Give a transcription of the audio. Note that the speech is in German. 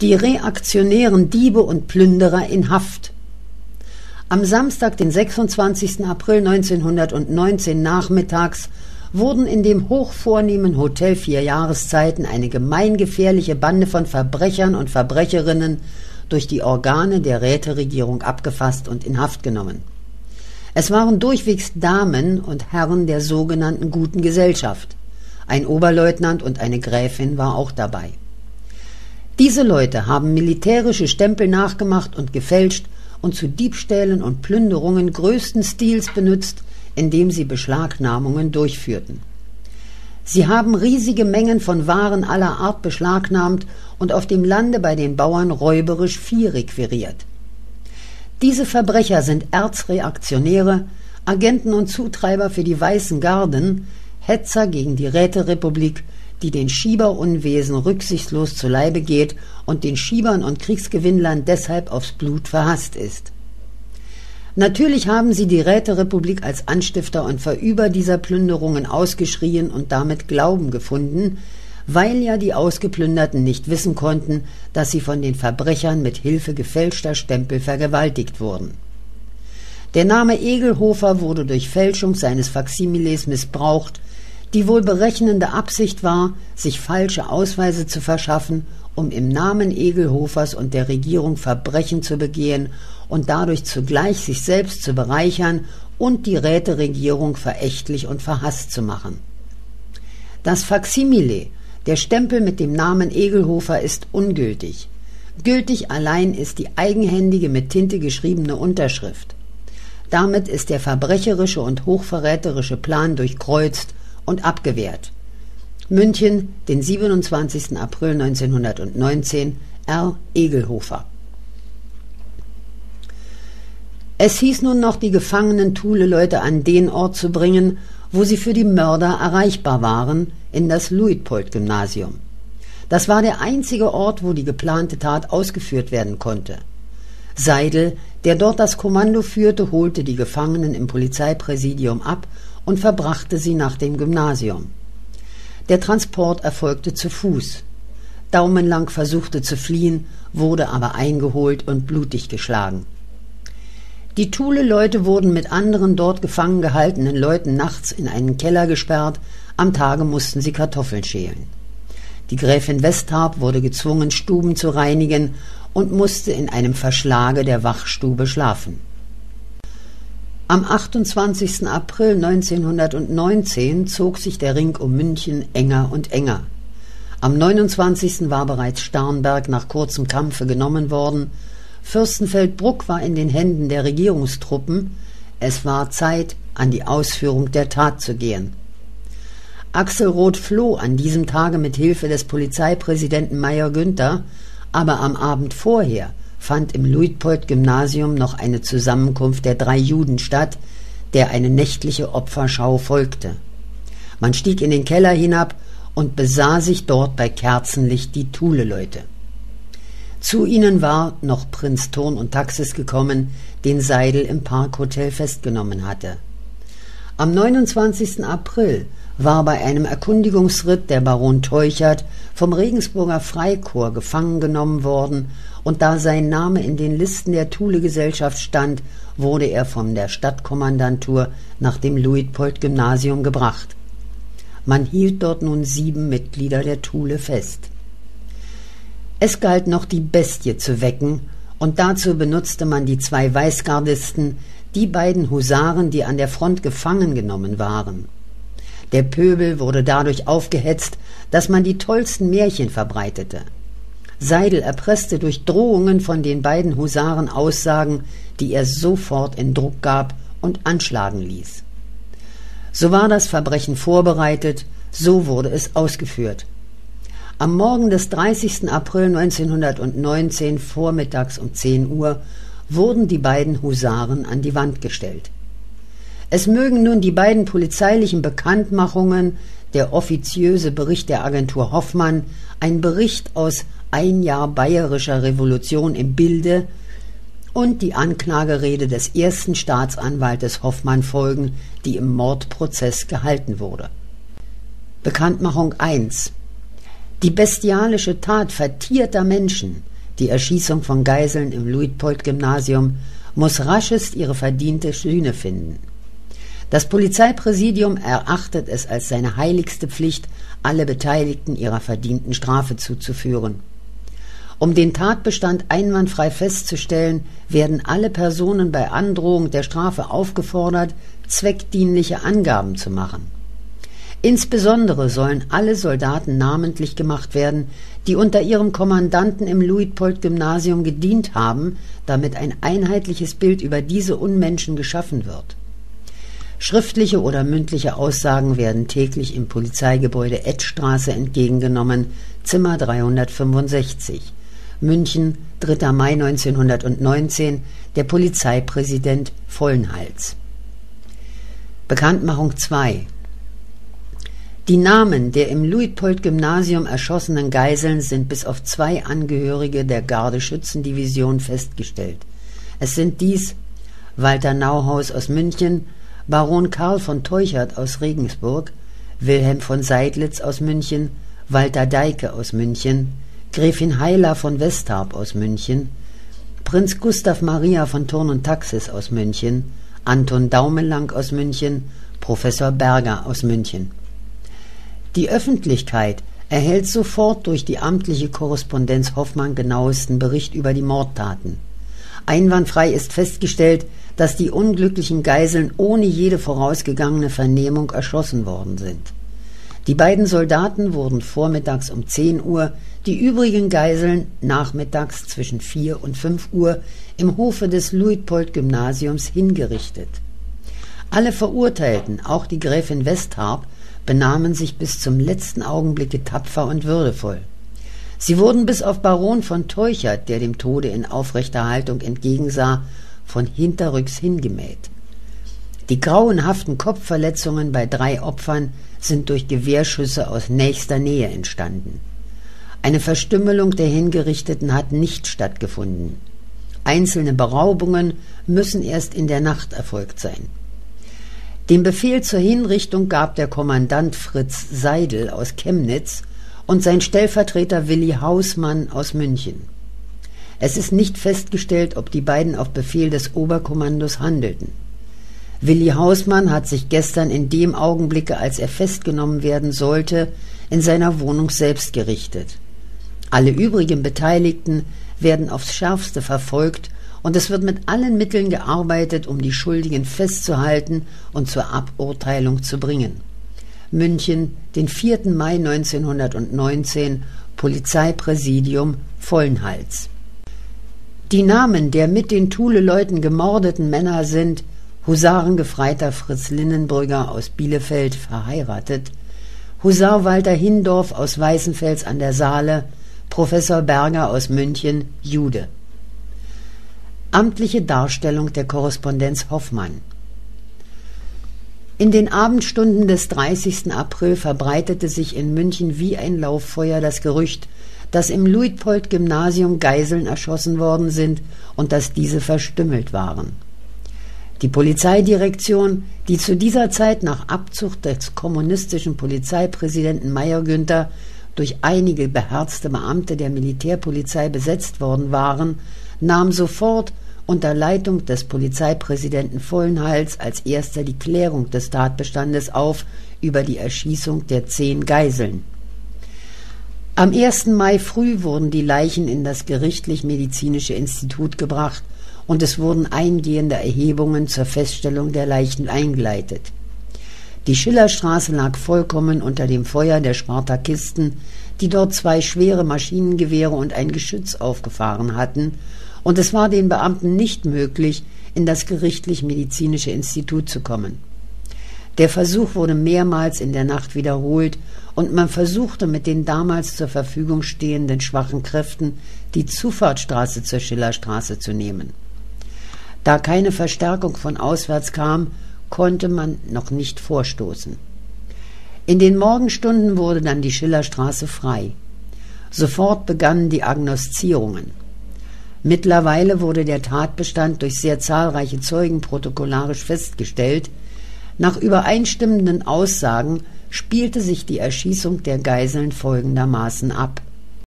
Die reaktionären Diebe und Plünderer in Haft. Am Samstag, den 26. April 1919 nachmittags wurden in dem hochvornehmen Hotel Vier Jahreszeiten eine gemeingefährliche Bande von Verbrechern und Verbrecherinnen durch die Organe der Räteregierung abgefasst und in Haft genommen. Es waren durchwegs Damen und Herren der sogenannten guten Gesellschaft. Ein Oberleutnant und eine Gräfin war auch dabei. Diese Leute haben militärische Stempel nachgemacht und gefälscht und zu Diebstählen und Plünderungen größten Stils benützt, indem sie Beschlagnahmungen durchführten. Sie haben riesige Mengen von Waren aller Art beschlagnahmt und auf dem Lande bei den Bauern räuberisch Vieh requiriert. Diese Verbrecher sind Erzreaktionäre, Agenten und Zutreiber für die Weißen Garden, Hetzer gegen die Räterepublik, die den Schieberunwesen rücksichtslos zu Leibe geht und den Schiebern und Kriegsgewinnlern deshalb aufs Blut verhasst ist. Natürlich haben sie die Räterepublik als Anstifter und Verüber dieser Plünderungen ausgeschrien und damit Glauben gefunden, weil ja die Ausgeplünderten nicht wissen konnten, dass sie von den Verbrechern mit Hilfe gefälschter Stempel vergewaltigt wurden. Der Name Egelhofer wurde durch Fälschung seines Faksimiles missbraucht, die wohl berechnende Absicht war, sich falsche Ausweise zu verschaffen, um im Namen Egelhofers und der Regierung Verbrechen zu begehen und dadurch zugleich sich selbst zu bereichern und die Räteregierung verächtlich und verhasst zu machen. Das Faksimile, der Stempel mit dem Namen Egelhofer, ist ungültig. Gültig allein ist die eigenhändige mit Tinte geschriebene Unterschrift. Damit ist der verbrecherische und hochverräterische Plan durchkreuzt und abgewehrt. München, den 27. April 1919, R. Egelhofer. Es hieß nun noch, die gefangenen Thule-Leute an den Ort zu bringen, wo sie für die Mörder erreichbar waren, in das Luitpold-Gymnasium. Das war der einzige Ort, wo die geplante Tat ausgeführt werden konnte. Seidel, der dort das Kommando führte, holte die Gefangenen im Polizeipräsidium ab und verbrachte sie nach dem Gymnasium. Der Transport erfolgte zu Fuß. Daumenlang versuchte zu fliehen, wurde aber eingeholt und blutig geschlagen. Die Thule-Leute wurden mit anderen dort gefangen gehaltenen Leuten nachts in einen Keller gesperrt, am Tage mussten sie Kartoffeln schälen. Die Gräfin Westharp wurde gezwungen, Stuben zu reinigen und musste in einem Verschlage der Wachstube schlafen. Am 28. April 1919 zog sich der Ring um München enger und enger. Am 29. war bereits Starnberg nach kurzem Kampfe genommen worden Fürstenfeldbruck war in den Händen der Regierungstruppen, es war Zeit, an die Ausführung der Tat zu gehen. Axelrod floh an diesem Tage mit Hilfe des Polizeipräsidenten Meyer Günther, aber am Abend vorher fand im Luitpold-Gymnasium noch eine Zusammenkunft der drei Juden statt, der eine nächtliche Opferschau folgte. Man stieg in den Keller hinab und besah sich dort bei Kerzenlicht die Thule-Leute. Zu ihnen war noch Prinz Thurn und Taxis gekommen, den Seidel im Parkhotel festgenommen hatte. Am 29. April war bei einem Erkundigungsritt der Baron Teuchert vom Regensburger Freikorps gefangen genommen worden, und da sein Name in den Listen der Thule-Gesellschaft stand, wurde er von der Stadtkommandantur nach dem Luitpold-Gymnasium gebracht. Man hielt dort nun sieben Mitglieder der Thule fest. Es galt noch die Bestie zu wecken, und dazu benutzte man die zwei Weißgardisten, die beiden Husaren, die an der Front gefangen genommen waren. Der Pöbel wurde dadurch aufgehetzt, dass man die tollsten Märchen verbreitete. Seidel erpresste durch Drohungen von den beiden Husaren Aussagen, die er sofort in Druck gab und anschlagen ließ. So war das Verbrechen vorbereitet, so wurde es ausgeführt. Am Morgen des 30. April 1919 vormittags um 10 Uhr wurden die beiden Husaren an die Wand gestellt. Es mögen nun die beiden polizeilichen Bekanntmachungen, der offiziöse Bericht der Agentur Hoffmann, ein Bericht aus ein Jahr bayerischer Revolution im Bilde und die Anklagerede des ersten Staatsanwaltes Hoffmann folgen, die im Mordprozess gehalten wurde. Bekanntmachung 1 Die bestialische Tat vertierter Menschen, die Erschießung von Geiseln im Luitpold-Gymnasium, muss raschest ihre verdiente Sühne finden. Das Polizeipräsidium erachtet es als seine heiligste Pflicht, alle Beteiligten ihrer verdienten Strafe zuzuführen. Um den Tatbestand einwandfrei festzustellen, werden alle Personen bei Androhung der Strafe aufgefordert, zweckdienliche Angaben zu machen. Insbesondere sollen alle Soldaten namentlich gemacht werden, die unter ihrem Kommandanten im Luitpold-Gymnasium gedient haben, damit ein einheitliches Bild über diese Unmenschen geschaffen wird. Schriftliche oder mündliche Aussagen werden täglich im Polizeigebäude Edstraße entgegengenommen, Zimmer 365. München, 3. Mai 1919, der Polizeipräsident Vollenhals. Bekanntmachung 2 Die Namen der im Luitpold-Gymnasium erschossenen Geiseln sind bis auf zwei Angehörige der Gardeschützendivision festgestellt. Es sind dies Walter Nauhaus aus München, Baron Karl von Teuchert aus Regensburg, Wilhelm von Seidlitz aus München, Walter Deike aus München, Gräfin Heiler von Westarp aus München, Prinz Gustav Maria von Thurn und Taxis aus München, Anton Daumenlang aus München, Professor Berger aus München. Die Öffentlichkeit erhält sofort durch die amtliche Korrespondenz Hoffmann genauesten Bericht über die Mordtaten. Einwandfrei ist festgestellt, dass die unglücklichen Geiseln ohne jede vorausgegangene Vernehmung erschossen worden sind. Die beiden Soldaten wurden vormittags um 10 Uhr, die übrigen Geiseln nachmittags zwischen 4 und 5 Uhr im Hofe des Luitpold-Gymnasiums hingerichtet. Alle Verurteilten, auch die Gräfin Westharp, benahmen sich bis zum letzten Augenblicke tapfer und würdevoll. Sie wurden bis auf Baron von Teuchert, der dem Tode in aufrechter Haltung entgegensah, von hinterrücks hingemäht. Die grauenhaften Kopfverletzungen bei drei Opfern sind durch Gewehrschüsse aus nächster Nähe entstanden. Eine Verstümmelung der Hingerichteten hat nicht stattgefunden. Einzelne Beraubungen müssen erst in der Nacht erfolgt sein. Den Befehl zur Hinrichtung gab der Kommandant Fritz Seidel aus Chemnitz und sein Stellvertreter Willi Hausmann aus München. Es ist nicht festgestellt, ob die beiden auf Befehl des Oberkommandos handelten. Willi Hausmann hat sich gestern in dem Augenblicke, als er festgenommen werden sollte, in seiner Wohnung selbst gerichtet. Alle übrigen Beteiligten werden aufs schärfste verfolgt und es wird mit allen Mitteln gearbeitet, um die Schuldigen festzuhalten und zur Aburteilung zu bringen. München, den 4. Mai 1919, Polizeipräsidium Vollenhals. Die Namen der mit den Thule-Leuten gemordeten Männer sind Husarengefreiter Fritz Linnenbrügger aus Bielefeld verheiratet, Husar Walter Hindorf aus Weißenfels an der Saale, Professor Berger aus München, Jude. Amtliche Darstellung der Korrespondenz Hoffmann In den Abendstunden des 30. April verbreitete sich in München wie ein Lauffeuer das Gerücht, dass im Luitpold-Gymnasium Geiseln erschossen worden sind und dass diese verstümmelt waren. Die Polizeidirektion, die zu dieser Zeit nach Abzug des kommunistischen Polizeipräsidenten Meyer Günther durch einige beherzte Beamte der Militärpolizei besetzt worden waren, nahm sofort unter Leitung des Polizeipräsidenten Vollenhals als erster die Klärung des Tatbestandes auf über die Erschießung der zehn Geiseln. Am 1. Mai früh wurden die Leichen in das gerichtlich-medizinische Institut gebracht und es wurden eingehende Erhebungen zur Feststellung der Leichen eingeleitet. Die Schillerstraße lag vollkommen unter dem Feuer der Spartakisten, die dort zwei schwere Maschinengewehre und ein Geschütz aufgefahren hatten, und es war den Beamten nicht möglich, in das gerichtlich-medizinische Institut zu kommen. Der Versuch wurde mehrmals in der Nacht wiederholt und man versuchte mit den damals zur Verfügung stehenden schwachen Kräften die Zufahrtsstraße zur Schillerstraße zu nehmen. Da keine Verstärkung von auswärts kam, konnte man noch nicht vorstoßen. In den Morgenstunden wurde dann die Schillerstraße frei. Sofort begannen die Agnoszierungen. Mittlerweile wurde der Tatbestand durch sehr zahlreiche Zeugen protokollarisch festgestellt, nach übereinstimmenden Aussagen spielte sich die Erschießung der Geiseln folgendermaßen ab.